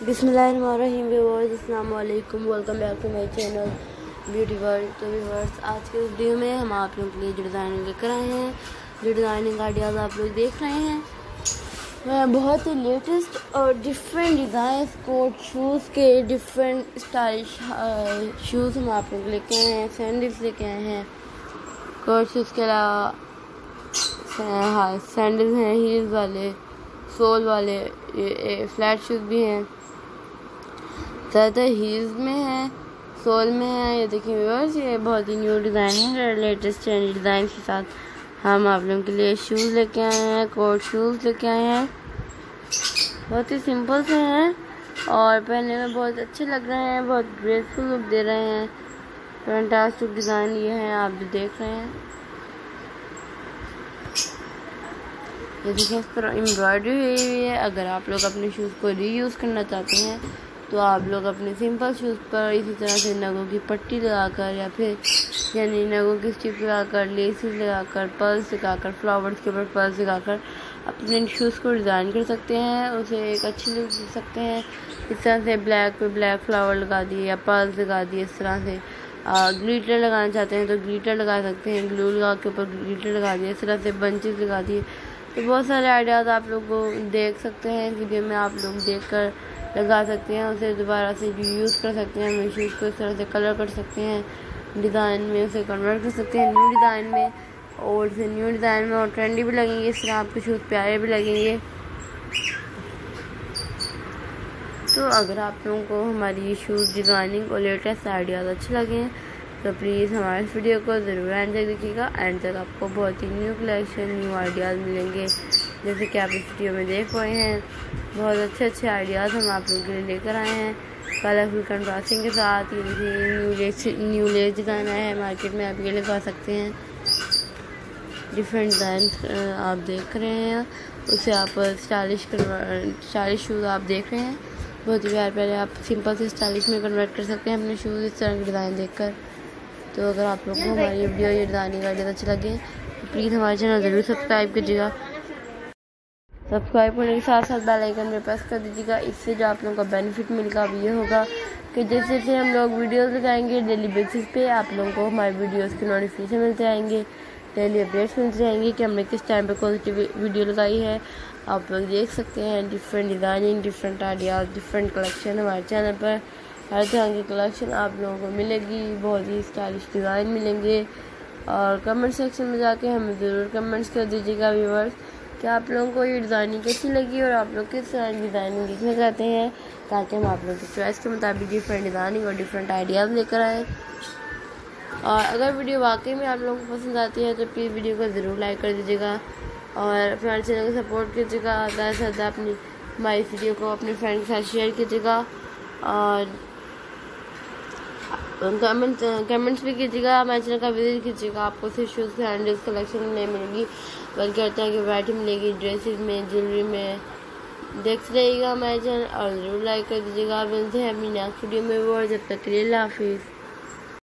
بسم اللہ الرحمن الرحیم ویورز السلام علیکم welcome back to my channel beauty world تو ویورز آج کے ویڈیو میں ہم آپ لوگوں کے لیے جو ڈیزائننگ لے کر آئے ہیں۔ جو ڈیزائننگ آئیڈیاز آپ لوگ دیکھ رہے ہیں۔ بہت ہی لیٹسٹ اور ڈفرینٹ ڈیزائنس کوٹ شوز کے ڈفرینٹ اسٹائلش شوز ہم آپ لوگ لے کے آئے ہیں۔ سینڈلس لے کے آئے ہیں۔ کوٹ شوز کے علاوہ ہاں، ہاں، سینڈلس ہیں ہیلز والے سول والے فلیٹ شوز بھی ہیں۔ زیادہ تر ہیلز میں ہے، سول میں ہے، یہ دیکھیں ویورز، یہ بہت ہی نیو ڈیزائن ہے لیٹسٹ ٹرینڈ ڈیزائن کے ساتھ ہم آپ لوگوں کے لیے شوز لے کے آئے ہیں کوٹ شوز لے کے آئے ہیں۔ بہت ہی سمپل سے ہیں، اور پہننے میں بہت اچھے لگ رہے ہیں، بہت گریسفل لک دے رہے ہیں۔ فینٹاسٹک ڈیزائن یہ ہیں آپ جو دیکھ رہے ہیں۔ یہ دیکھیں، اس پر امبرائڈری ہوئی ہوئی ہے۔ اگر آپ لوگ اپنے شوز کو ری یوز کرنا چاہتے ہیں تو آپ لوگ اپنے سمپل شوز پر اسی طرح سے نگوں کی پٹی لگا کر یا پھر یعنی نگوں کی اسٹپ لگا کر لیسز لگا کر پرس لگا کر فلاورس کے اوپر پرس لگا کر اپنے شوز کو ڈیزائن کر سکتے ہیں، اسے ایک اچھی لک دے سکتے ہیں۔ اس طرح سے بلیک پہ بلیک فلاور لگا دیے یا پرس لگا دیے، اس طرح سے گلیٹر لگانا چاہتے ہیں تو گلیٹر لگا سکتے ہیں گلو لگا کے اوپر گلیٹر لگا دیے، اس طرح سے بنچز لگا دیے۔ تو بہت سارے آئیڈیاز آپ لوگ کو دیکھ سکتے ہیں ویڈیو میں آپ لوگ دیکھ کر لگا سکتے ہیں، اسے دوبارہ سے یوز کر سکتے ہیں ہم شوز کو اس طرح سے کلر کر سکتے ہیں ڈیزائن میں اسے کنورٹ کر سکتے ہیں نیو ڈیزائن میں اور اسے نیو ڈیزائن میں، اور ٹرینڈی بھی لگیں گے، اس طرح آپ کے شوز پیارے بھی لگیں گے۔ تو اگر آپ لوگوں کو ہماری شوز ڈیزائننگ اور لیٹسٹ آئیڈیاز اچھے لگیں تو پلیز ہمارے اس ویڈیو کو ضرور اینڈ تک دیکھیے گا۔ اینڈ تک آپ کو بہت ہی نیو کلیکشن نیو آئیڈیاز ملیں گے۔ جیسے کہ آپ اس ویڈیو میں دیکھ رہے ہیں، بہت اچھے اچھے آئیڈیاز ہم آپ لوگوں کے لیے لے کر آئے ہیں۔ کلرفل کنٹراسٹنگ کے ساتھ یہ new lace new lace design آیا ہے مارکیٹ میں آپ یہ لگا سکتے ہیں۔ ڈفرینٹ ڈیزائن آپ دیکھ رہے ہیں۔ اسے آپ اسٹائلش اسٹائلش شوز آپ دیکھ رہے ہیں۔ بہت ہی پیار پہلے آپ سمپل سے اسٹائلش میں کنورٹ کر سکتے ہیں اپنے شوز اس طرح کے ڈیزائن دیکھ کر۔ تو اگر آپ لوگ کو ہماری ویڈیو یہ ڈیزائننگ آئیڈیاز اچھے لگے تو پلیز ہمارے چینل ضرور سبسکرائب کیجیے گا۔ سبسکرائب کرنے کے ساتھ ساتھ بیل آئیکن میں پریس کر دیجیے گا، اس سے جو آپ لوگوں کا بینیفٹ مل گا اب یہ ہوگا کہ جیسے جیسے ہم لوگ ویڈیوز لگائیں گے ڈیلی بیسس پہ، آپ لوگوں کو ہماری ویڈیوز کی نوٹیفیکیشن ملتے آئیں گے ڈیلی اپڈیٹس ملتے رہیں گے کہ ہم نے کس ٹائم پہ کون سی ویڈیو لگائی ہے۔ آپ لوگ دیکھ سکتے ہیں different designing different ideas different collection ہمارے چینل پر۔ ہر طرح کی کلیکشن آپ لوگوں کو ملے گی، بہت ہی اسٹائلش ڈیزائن ملیں گے۔ اور کمنٹ سیکشن میں جا کے ہمیں ضرور کمنٹس کر دیجیے گا ویورس کہ آپ لوگوں کو یہ ڈیزائننگ کیسی لگی اور آپ لوگ کس طرح ڈیزائننگ دیکھنا چاہتے ہیں تاکہ ہم آپ لوگوں کی چوائس کے مطابق ڈفرینٹ ڈیزائننگ اور ڈفرینٹ آئیڈیاز لے کر آئیں۔ اور اگر ویڈیو واقعی میں آپ لوگوں کو پسند آتی ہے تو پلیز ویڈیو کو ضرور لائک کر دیجیے گا اور ہمارے چینل کو سپورٹ کیجیے گا۔ زیادہ سے زیادہ اپنی ہماری ویڈیو کو اپنے فرینڈ کے ساتھ شیئر کیجیے گا اور کمنٹس uh, بھی کیجیے گا ہمارے چینل کا وزٹ کیجیے گا، آپ کو صرف شوز کے ہینڈلس کلیکشن نہیں ملے گی، بلکہ ہر طرح کی ویرائٹی ملے گی ڈریسز میں جیولری میں دیکھتے رہیے گا ہمارے چینل اور ضرور لائک کر دیجیے گا ملتے ہیں اپنی نیکسٹ ویڈیو میں وہ، جب تک کے لیے اللہ حافظ۔